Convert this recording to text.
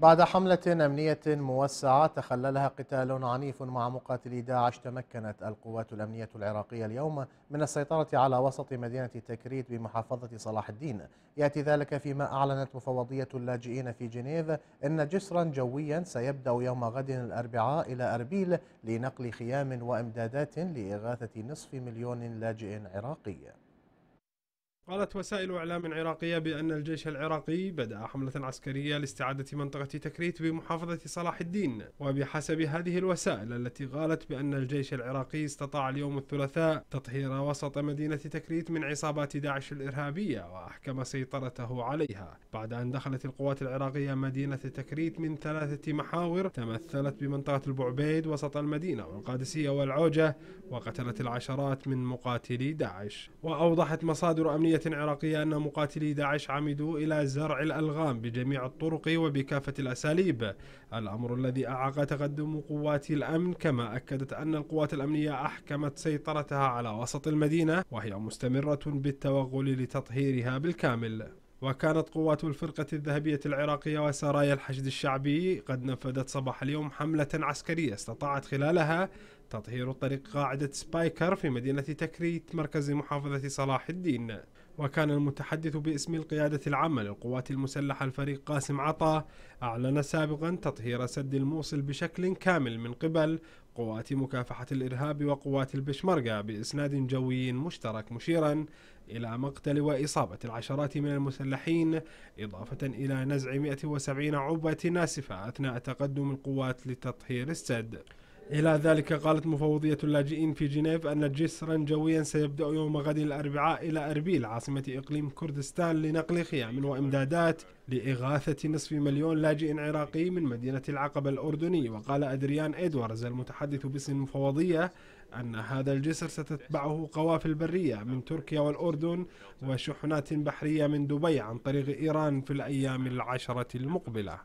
بعد حملة أمنية موسعة تخللها قتال عنيف مع مقاتلي داعش تمكنت القوات الأمنية العراقية اليوم من السيطرة على وسط مدينة تكريت بمحافظة صلاح الدين. يأتي ذلك فيما أعلنت مفوضية اللاجئين في جنيف أن جسرا جويا سيبدأ يوم غد الأربعاء إلى أربيل لنقل خيام وإمدادات لإغاثة نصف مليون لاجئ عراقي. قالت وسائل إعلام عراقية بأن الجيش العراقي بدأ حملة عسكرية لاستعادة منطقة تكريت بمحافظة صلاح الدين وبحسب هذه الوسائل التي قالت بأن الجيش العراقي استطاع اليوم الثلاثاء تطهير وسط مدينة تكريت من عصابات داعش الإرهابية وأحكم سيطرته عليها. بعد أن دخلت القوات العراقية مدينة تكريت من ثلاثة محاور تمثلت بمنطقة البعبيد وسط المدينة والقادسية والعوجة وقتلت العشرات من مقاتلي داعش. وأوضحت مصادر أمنية عراقية أن مقاتلي داعش عمدوا إلى زرع الألغام بجميع الطرق وبكافة الأساليب. الأمر الذي أعاق تقدم قوات الأمن كما أكدت أن القوات الأمنية أحكمت سيطرتها على وسط المدينة وهي مستمرة بالتوغل لتطهيرها بالكامل. وكانت قوات الفرقة الذهبية العراقية وسرايا الحشد الشعبي قد نفذت صباح اليوم حملة عسكرية استطاعت خلالها تطهير طريق قاعدة سبايكر في مدينة تكريت مركز محافظة صلاح الدين. وكان المتحدث باسم القيادة العامة للقوات المسلحة الفريق قاسم عطا أعلن سابقا تطهير سد الموصل بشكل كامل من قبل قوات مكافحة الإرهاب وقوات البشمركة بإسناد جوي مشترك مشيرا إلى مقتل وإصابة العشرات من المسلحين إضافة إلى نزع 170 عبة ناسفة أثناء تقدم القوات لتطهير السد. إلى ذلك قالت مفوضية اللاجئين في جنيف أن جسرا جويا سيبدأ يوم غد الأربعاء إلى أربيل عاصمة إقليم كردستان لنقل خيام وإمدادات لإغاثة نصف مليون لاجئ عراقي من مدينة العقبة الأردني. وقال أدريان إدواردز المتحدث باسم المفوضية أن هذا الجسر ستتبعه قوافل برية من تركيا والأردن وشحنات بحرية من دبي عن طريق إيران في الأيام العشرة المقبلة.